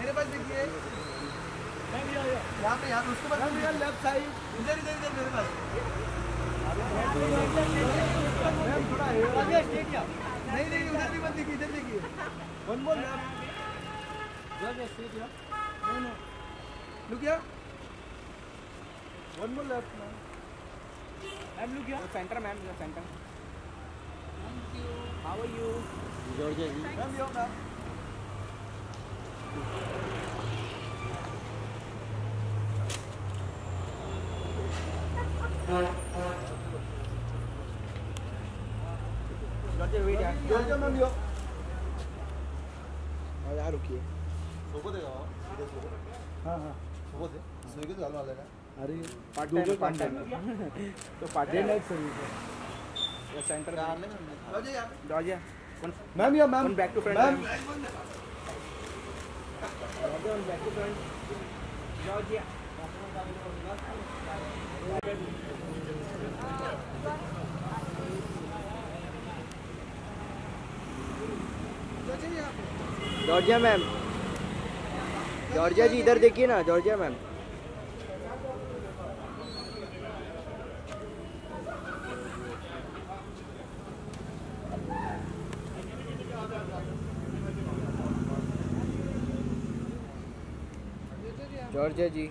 मेरे पास देखिए। यहाँ पे यहाँ पे उसके पास लेफ़्ट साइड इधर इधर इधर मेरे पास। नहीं नहीं उधर भी मत देखिए इधर देखिए। One more left look here one more left ma'am ma'am look here centre ma'am centre how are you ma'am yo ma'am Georgia ma'am yo और यहाँ रुकिए हाँ हाँ। अरे पार्ट टाइम पार्ट टाइम तो part time night service centre Georgia Georgia ma'am या ma'am back to front ma'am Georgia back to front Georgia Georgia ma'am. Georgia ji इधर देखिए ना Georgia ma'am. Georgia ji Georgia ji रुकिए Georgia ji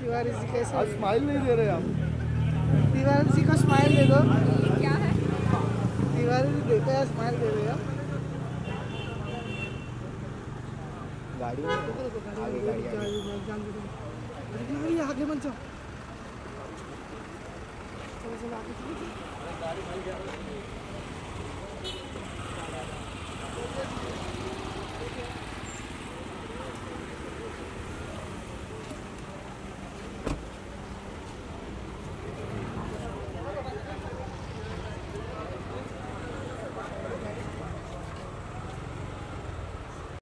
Tiwari जी कैसे आज smile नहीं दे रहे आप। तिवारी जी को स्माइल दे दो। क्या है तिवारी जी देते हैं स्माइल दे दो यार गाड़ी आगे गाड़ी आगे। आगे मत जाओ। चलो चलो आगे